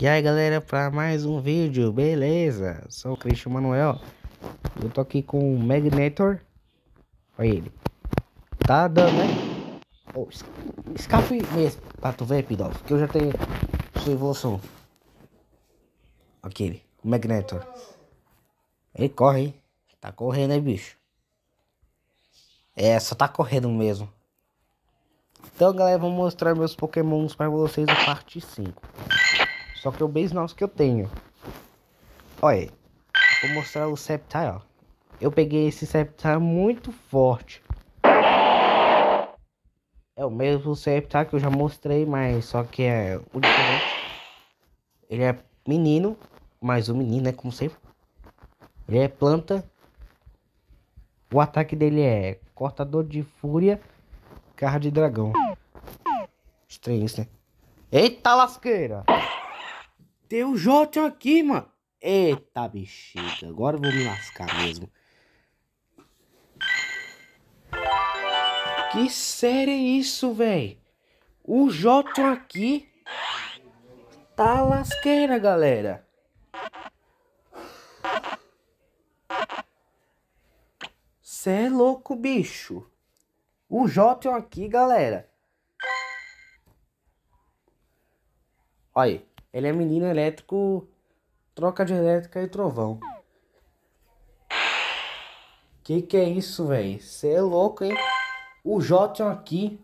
E aí galera, para mais um vídeo, beleza? Sou o Christian Manuel. Eu tô aqui com o Magnetor. Olha ele. Tá dando, né? Oh, escape mesmo Pra tu ver, Pidolfo Que eu já tenho sua evolução. Aquele, o Magnetor. Ele corre, hein? Tá correndo aí, bicho? É, só tá correndo mesmo. Então galera, vou mostrar meus pokémons para vocês a parte 5 só que é o base nosso que eu tenho. Olha, vou mostrar o Sceptile, ó. Eu peguei esse Sceptile muito forte. É o mesmo Sceptile que eu já mostrei, mas só que é o diferente. Ele é menino, mas o menino é como sempre. Ele é planta. O ataque dele é cortador de fúria, carro de dragão. Estranho isso, né? Eita lasqueira! Tem o Jotun aqui, mano. Eita bexiga. Agora eu vou me lascar mesmo. Que sério é isso, velho? O Jotun aqui tá lasqueira, galera. Cê é louco, bicho. O Jotun aqui, galera. Olha aí. Ele é menino elétrico, troca de elétrica e trovão. Que que é isso, velho? Você é louco, hein? O Jotun aqui.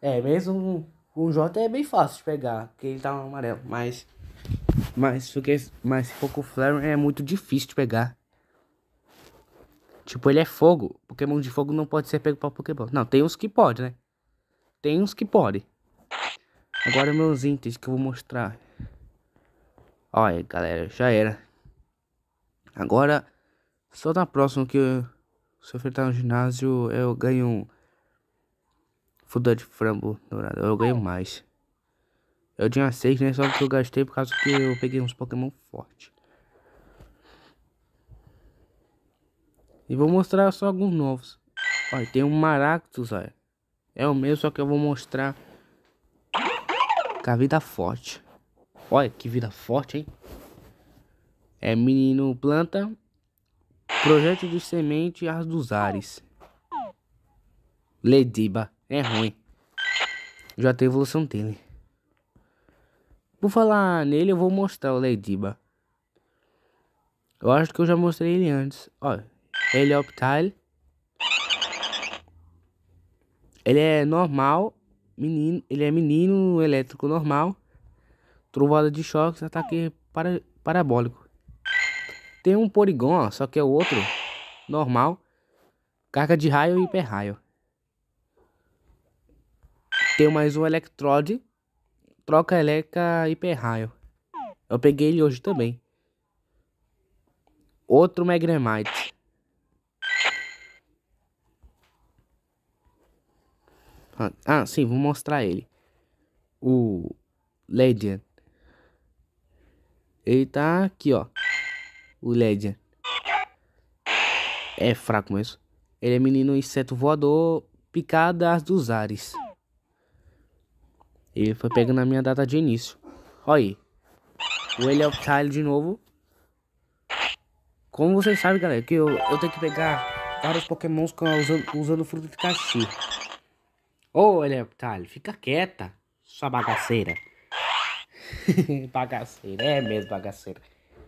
É, mesmo o J é bem fácil de pegar, porque ele tá amarelo, mas mas porque mas se for com o Flare é muito difícil de pegar. Tipo, ele é fogo. Pokémon de fogo não pode ser pego para Pokémon. Não, tem uns que pode, né? Tem uns que pode. Agora meus itens que eu vou mostrar. Olha, galera, já era. Agora, só na próxima que eu, se eu enfrentar no ginásio, eu ganho um fudor de frango dourado. Eu ganho mais. Eu tinha seis, né? Só que eu gastei por causa que eu peguei uns Pokémon fortes. E vou mostrar só alguns novos. Olha, tem um Maractus, olha. É o mesmo, só que eu vou mostrar com a vida forte. Olha que vida forte, hein? É menino planta. Projeto de semente as dos ares. Lediba. É ruim. Já tem evolução dele. Por falar nele, eu vou mostrar o Lediba. Eu acho que eu já mostrei ele antes. Olha. Ele é Optile. Ele é normal menino, ele é menino elétrico normal, trovada de choques, ataque para, parabólico. Tem um Porygon, só que é o outro normal, carga de raio e hiper raio. Tem mais um Electrode, troca elétrica hiper raio. Eu peguei ele hoje também. Outro Magnemite. Ah, sim, vou mostrar ele. O Legend. Ele tá aqui, ó. O Legend. É fraco mesmo. Ele é menino inseto voador picadas dos ares. Ele foi pegando a minha data de início. Olha aí. O Eleoptile de novo. Como vocês sabem, galera, que eu, eu tenho que pegar vários pokémons usando, usando fruto de cachê. Ô, oh, Eleptalho, fica quieta, sua bagaceira. bagaceira, é mesmo bagaceira.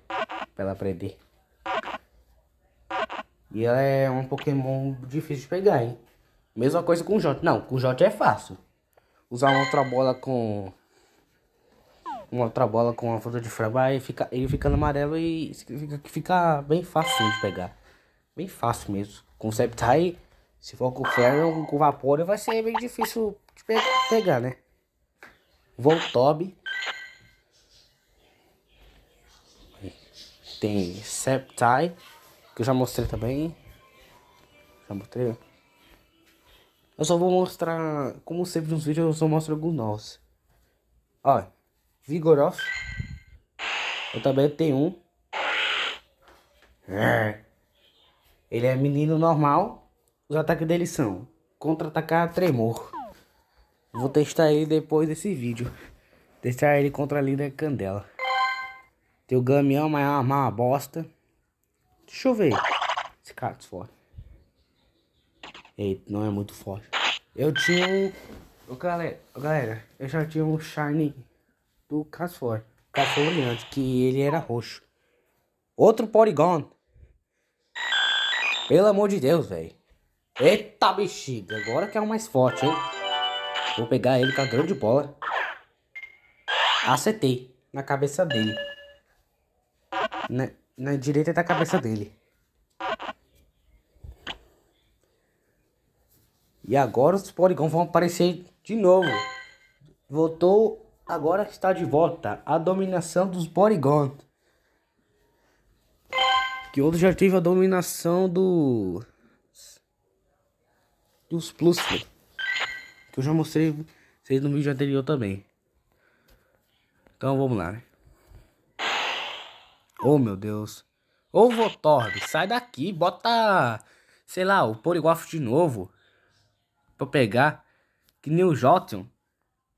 Pra ela aprender. E ela é um Pokémon difícil de pegar, hein? Mesma coisa com o Jot. Não, com o Jot é fácil. Usar uma outra bola com... Uma outra bola com a fruta de frango, aí fica, ele fica no amarelo e fica, fica bem fácil de pegar. Bem fácil mesmo. Com o Sceptile se for com ferro com vapor vai ser bem difícil de pe pegar, né? Voltob. Tem Septai, que eu já mostrei também. Já mostrei. Eu só vou mostrar, como sempre nos vídeos, eu só mostro alguns novos. Ó, Vigoroth. Eu também tenho um. Ele é menino normal. Os ataques dele são contra-atacar tremor. Vou testar ele depois desse vídeo. Deixar ele contra a líder Candela. Teu Gamião, é uma, uma bosta. Deixa eu ver. Esse cara é forte. Eita, não é muito forte. Eu tinha um... Ô, galera, galera, eu já tinha um Shine do Casfor. Casfor antes, que ele era roxo. Outro Porygon. Pelo amor de Deus, velho. Eita bexiga, agora que é o mais forte, hein? Vou pegar ele com a grande bola. Acertei na cabeça dele. Na, na direita da cabeça dele. E agora os Porygon vão aparecer de novo. Voltou, agora está de volta a dominação dos Porygon. Que outro já teve a dominação do dos Plus que eu já mostrei vocês no vídeo anterior também. Então vamos lá, né? Oh meu Deus. Ô Votorb, sai daqui, bota, sei lá, o Poligoff de novo. Pra pegar. Que nem o Jotion.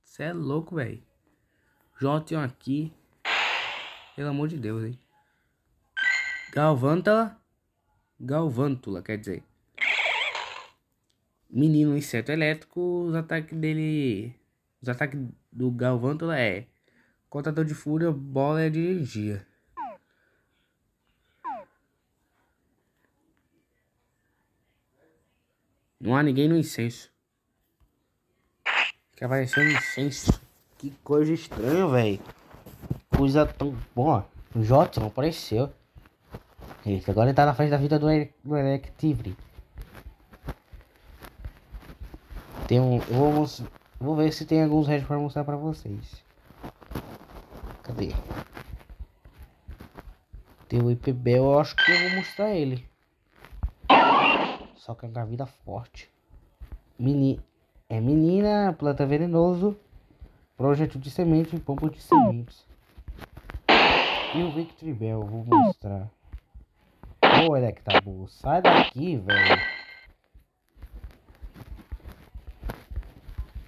Você é louco, velho. Jotion aqui. Pelo amor de Deus, hein. Galvântula. Galvântula, quer dizer. Menino inseto elétrico, os ataques dele. Os ataques do Galvântula é. Contador de fúria, bola de energia. Não há ninguém no incenso. Que apareceu no incenso. Que coisa estranha, velho. Coisa tão boa. O não apareceu. Eita, agora ele tá na frente da vida do, do Electivity. Tem um. Vou, vou ver se tem alguns rédios para mostrar para vocês. Cadê? Tem o IPB, eu acho que eu vou mostrar ele. Só que é uma vida forte. Meni, é menina, planta venenoso, projeto de semente pompo de sementes. E o Victory Bell, vou mostrar. Ô, Electabuzz, sai daqui, velho.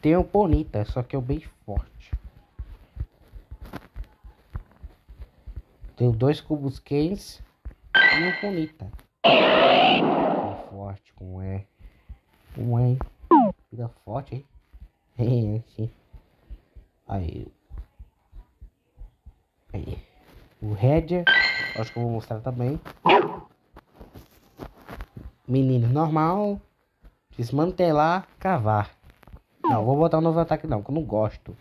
Tem o Bonita, só que é bem forte. Tenho dois cubos quentes e um Bonita. Forte, como é. Como é, Vida forte, hein? É, Aí. Aí. O Redger, acho que eu vou mostrar também. Menino normal. Desmantelar, cavar. Não, vou botar um novo ataque não, que eu não gosto.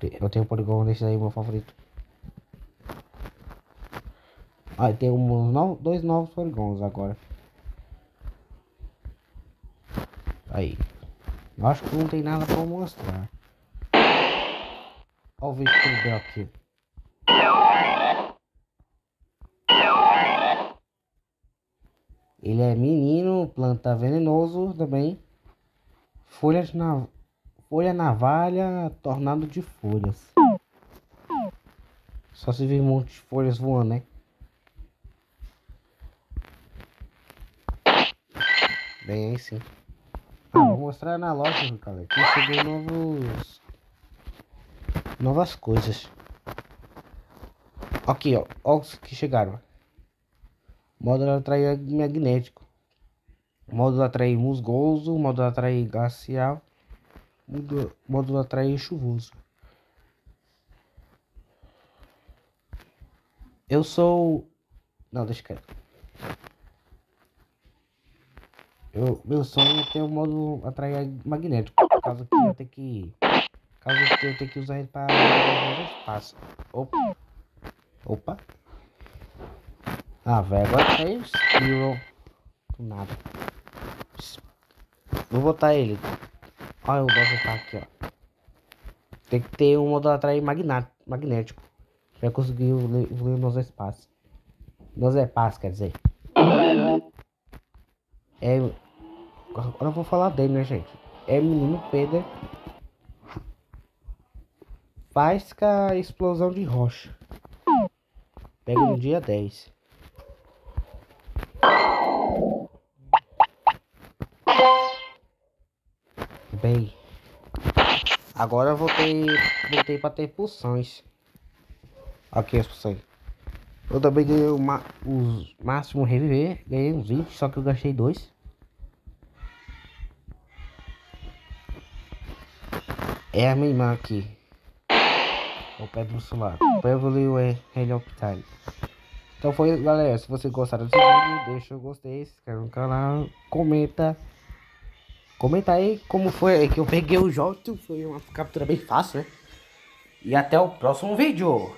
Eu tenho um poligono desse aí, meu favorito. Ah, tem novos, dois novos poligonos agora. Aí. Eu acho que não tem nada pra mostrar. Olha o vídeo que deu aqui. Ele é menino, planta venenoso também. Folha na folha navalha, tornado de folhas. Só se vê um monte de folhas voando, né? Bem aí sim. Ah, vou mostrar na loja, cara. Aqui chegou novos. Novas coisas. Aqui, ó. Olha os que chegaram. Módulo atrair magnético. Módulo atrair musgoso. Módulo atrair glacial. Módulo atrair chuvoso. Eu sou. Não, deixa quieto. Eu, meu sonho é ter um módulo atrair magnético. Caso que eu tenha que. Caso que eu tenha que usar ele para espaço. Opa! Opa! Ah, velho, agora saiu o Squirrel. Do nada. Vou botar ele. Olha o boss tá aqui, ó. Tem que ter um modo atrair magnético. Já conseguiu ler nos espaços. Nos espaços, quer dizer. É. Agora eu vou falar dele, né, gente? É menino Pedro. Faz com a explosão de rocha. Pega no dia 10. bem. Agora eu voltei, voltei pra ter pulsões. Aqui as pulsões. Eu também ganhei o os máximo reviver. Ganhei uns 20, só que eu gastei dois. É a minha irmã aqui. O pé do celular. Evoluir é Helioptile. Então foi, galera. Se vocês gostaram desse vídeo, deixa o gostei, se inscreve no canal, comenta. Comenta aí como foi que eu peguei o jogo. Foi uma captura bem fácil, né? E até o próximo vídeo.